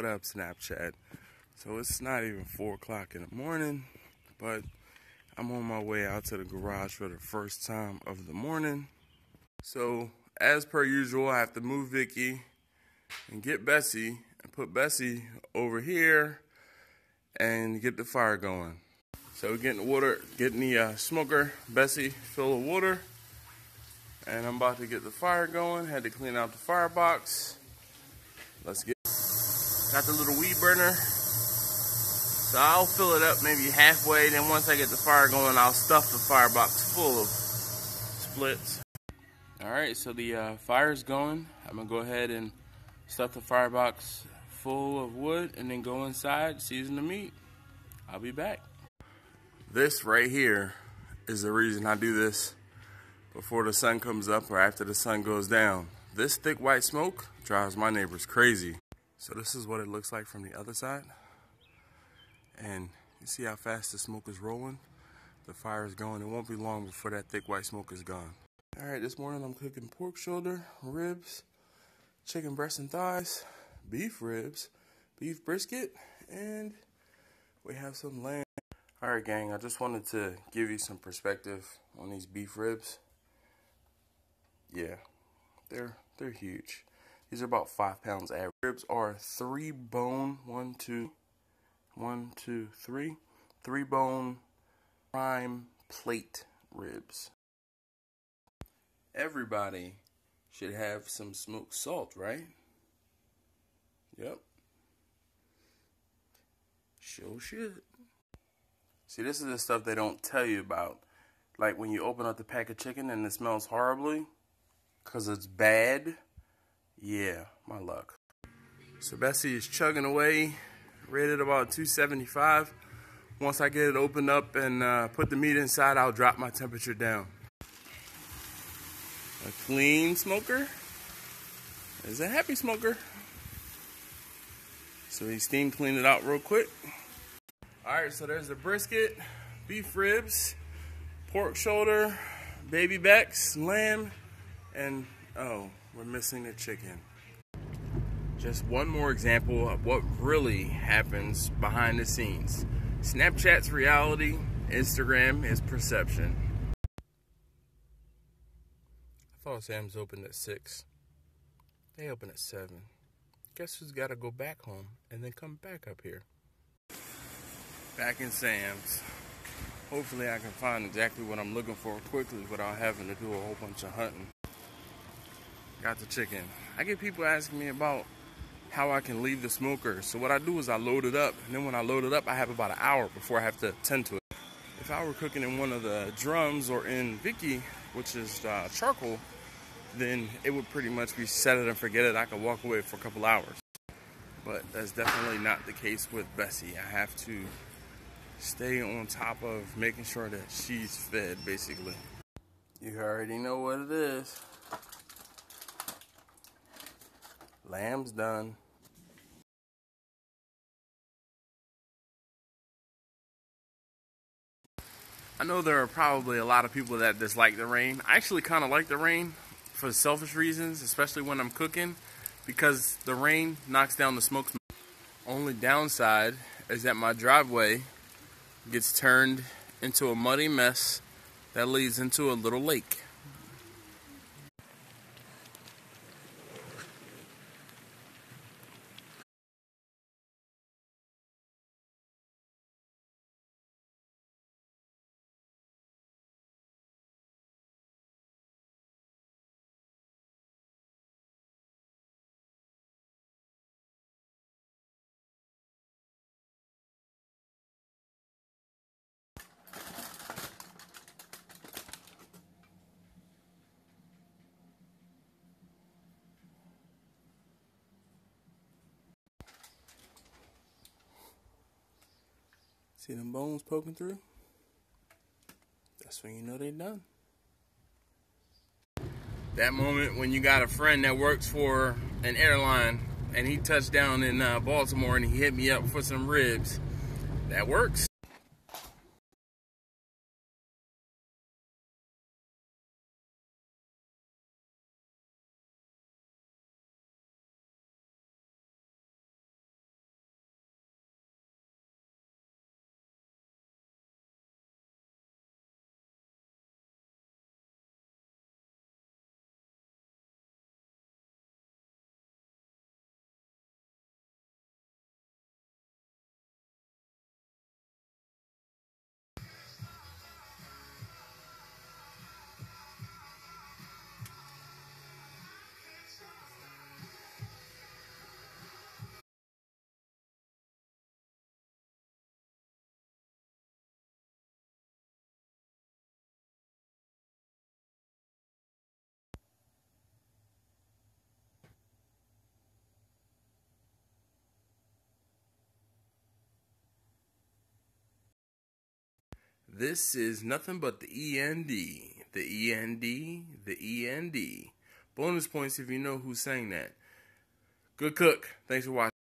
What up, Snapchat? So it's not even 4 o'clock in the morning, but I'm on my way out to the garage for the first time of the morning. So, as per usual, I have to move Vicky and get Bessie and put Bessie over here and get the fire going. So getting water, getting the uh, smoker, Bessie fill of water. And I'm about to get the fire going. Had to clean out the firebox. Let's get, got the little weed burner. So I'll fill it up maybe halfway. Then once I get the fire going, I'll stuff the firebox full of splits. All right, so the uh, fire's going. I'm gonna go ahead and stuff the firebox full of wood and then go inside, season the meat. I'll be back. This right here is the reason I do this before the sun comes up or after the sun goes down. This thick white smoke drives my neighbors crazy. So this is what it looks like from the other side. And you see how fast the smoke is rolling? The fire is going. It won't be long before that thick white smoke is gone. All right, this morning I'm cooking pork shoulder, ribs, chicken breast and thighs, beef ribs, beef brisket, and we have some lamb. All right, gang, I just wanted to give you some perspective on these beef ribs. Yeah, they're they're huge. These are about five pounds average. Ribs are three bone, one, two, one, two, three, three bone prime plate ribs. Everybody should have some smoked salt, right? Yep. Sure should. See, this is the stuff they don't tell you about. Like when you open up the pack of chicken and it smells horribly because it's bad. Yeah, my luck. So Bessie is chugging away, rated about 275. Once I get it opened up and uh, put the meat inside, I'll drop my temperature down. A clean smoker is a happy smoker. So he steam cleaned it out real quick. All right, so there's the brisket, beef ribs, pork shoulder, baby backs, lamb, and oh, we're missing the chicken. Just one more example of what really happens behind the scenes. Snapchat's reality, Instagram is perception. I thought Sam's open at 6. They open at 7. Guess who's got to go back home and then come back up here? Back in Sam's. Hopefully I can find exactly what I'm looking for quickly without having to do a whole bunch of hunting. Got the chicken. I get people asking me about how I can leave the smoker. So what I do is I load it up, and then when I load it up, I have about an hour before I have to tend to it. If I were cooking in one of the drums or in Vicky, which is uh, charcoal, then it would pretty much be set it and forget it. I could walk away for a couple hours. But that's definitely not the case with Bessie. I have to stay on top of making sure that she's fed, basically. You already know what it is. Lamb's done. I know there are probably a lot of people that dislike the rain. I actually kind of like the rain for selfish reasons, especially when I'm cooking, because the rain knocks down the smoke. Only downside is that my driveway gets turned into a muddy mess that leads into a little lake. See them bones poking through? That's when you know they're done. That moment when you got a friend that works for an airline and he touched down in uh, Baltimore and he hit me up for some ribs. That works. This is nothing but the END. The END, the END. Bonus points if you know who sang that. Good cook. Thanks for watching.